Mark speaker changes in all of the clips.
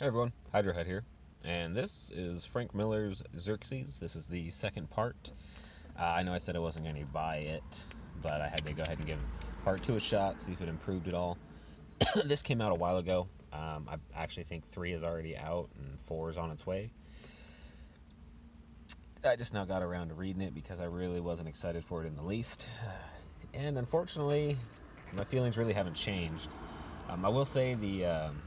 Speaker 1: Hey everyone, Hydra Hut here, and this is Frank Miller's Xerxes. This is the second part. Uh, I know I said I wasn't going to buy it, but I had to go ahead and give part two a shot, see if it improved at all. this came out a while ago. Um, I actually think three is already out and four is on its way. I just now got around to reading it because I really wasn't excited for it in the least. And unfortunately, my feelings really haven't changed. Um, I will say the. Um,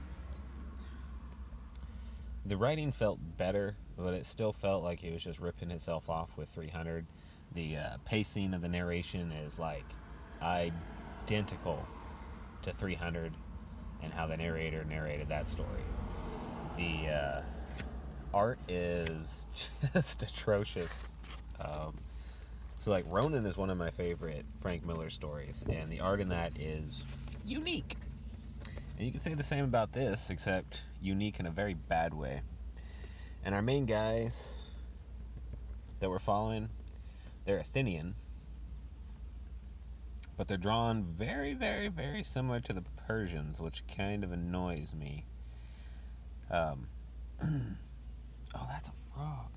Speaker 1: the writing felt better, but it still felt like it was just ripping itself off with 300. The uh, pacing of the narration is like identical to 300 and how the narrator narrated that story. The uh, art is just atrocious. Um, so, like, Ronin is one of my favorite Frank Miller stories, and the art in that is unique. And you can say the same about this, except unique in a very bad way. And our main guys that we're following, they're Athenian, but they're drawn very, very, very similar to the Persians, which kind of annoys me. Um, oh, that's a frog.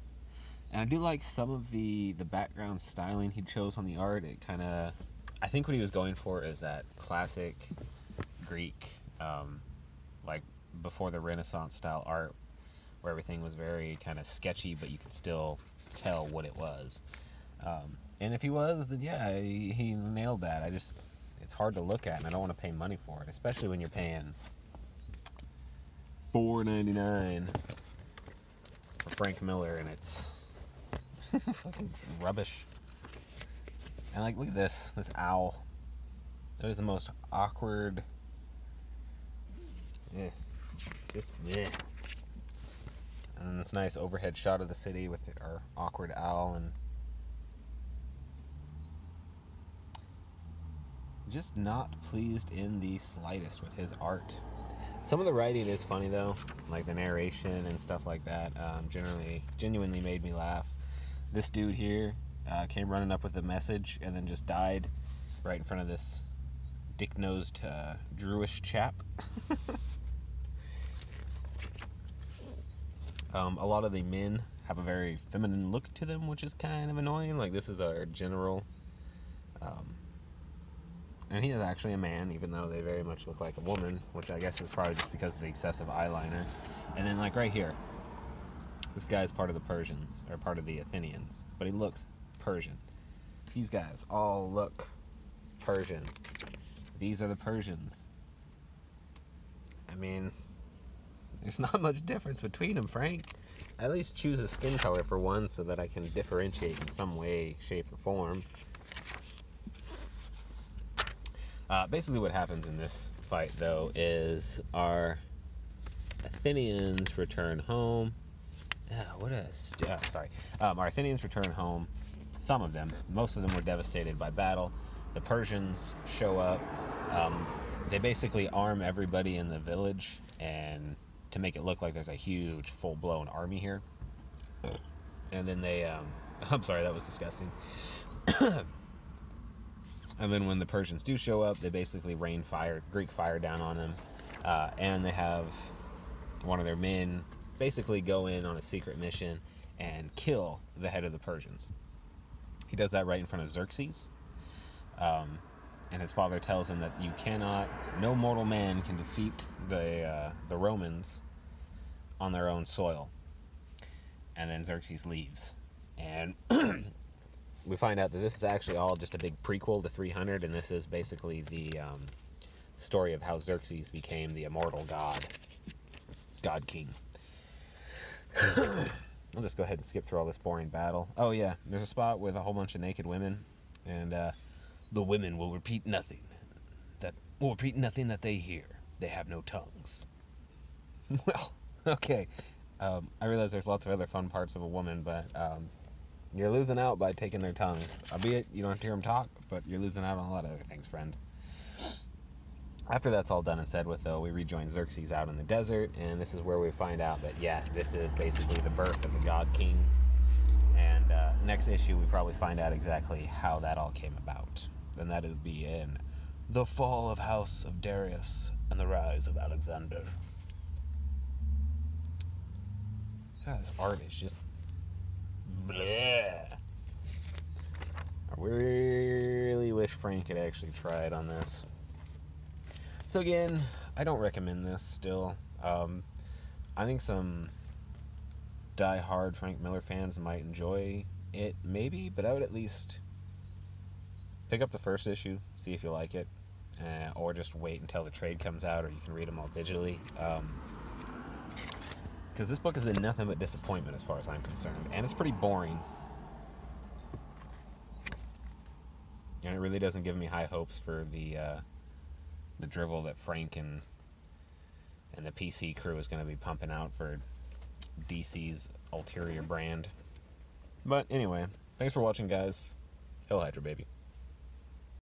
Speaker 1: And I do like some of the the background styling he chose on the art. It kind of, I think what he was going for is that classic Greek um, like before the Renaissance style art, where everything was very kind of sketchy, but you could still tell what it was. Um, and if he was, then yeah, he, he nailed that. I just, it's hard to look at, and I don't want to pay money for it, especially when you're paying four ninety nine for Frank Miller, and it's fucking rubbish. And like, look at this, this owl. That is the most awkward yeah. Just yeah. And this nice overhead shot of the city with our awkward owl and just not pleased in the slightest with his art. Some of the writing is funny though, like the narration and stuff like that. Um, generally, genuinely made me laugh. This dude here uh, came running up with a message and then just died right in front of this dick-nosed uh, Druish chap. Um, a lot of the men have a very feminine look to them, which is kind of annoying. Like this is our general, um, and he is actually a man, even though they very much look like a woman, which I guess is probably just because of the excessive eyeliner. And then like right here, this guy is part of the Persians or part of the Athenians, but he looks Persian. These guys all look Persian. These are the Persians. I mean, there's not much difference between them, Frank. I At least choose a skin color for one so that I can differentiate in some way, shape, or form. Uh, basically, what happens in this fight, though, is our Athenians return home. Yeah, what a. Oh, sorry. Um, our Athenians return home. Some of them, most of them were devastated by battle. The Persians show up. Um, they basically arm everybody in the village and to make it look like there's a huge full blown army here. And then they, um, I'm sorry, that was disgusting. and then when the Persians do show up, they basically rain fire, Greek fire down on them. Uh, and they have one of their men basically go in on a secret mission and kill the head of the Persians. He does that right in front of Xerxes. Um, and his father tells him that you cannot, no mortal man can defeat the uh, the Romans on their own soil. And then Xerxes leaves. And we find out that this is actually all just a big prequel to 300, and this is basically the um, story of how Xerxes became the immortal god, God King. I'll just go ahead and skip through all this boring battle. Oh, yeah, there's a spot with a whole bunch of naked women, and uh, the women will repeat nothing. That will repeat nothing that they hear. They have no tongues. well, okay. Um, I realize there's lots of other fun parts of a woman, but um, you're losing out by taking their tongues. Albeit you don't have to hear them talk, but you're losing out on a lot of other things, friend. After that's all done and said with, though, we rejoin Xerxes out in the desert, and this is where we find out that, yeah, this is basically the birth of the God King. And uh, next issue, we probably find out exactly how that all came about. Then that would be in The Fall of House of Darius and the Rise of Alexander. God, this art is just. Bleh. I really wish Frank had actually tried on this. So again, I don't recommend this still. Um, I think some die-hard Frank Miller fans might enjoy it, maybe, but I would at least pick up the first issue, see if you like it, uh, or just wait until the trade comes out, or you can read them all digitally. Because this book has been nothing but disappointment as far as I'm concerned, and it's pretty boring. And it really doesn't give me high hopes for the uh, the drivel that Frank and and the PC crew is going to be pumping out for DC's ulterior brand. But anyway, thanks for watching, guys. Hell Hydra, baby.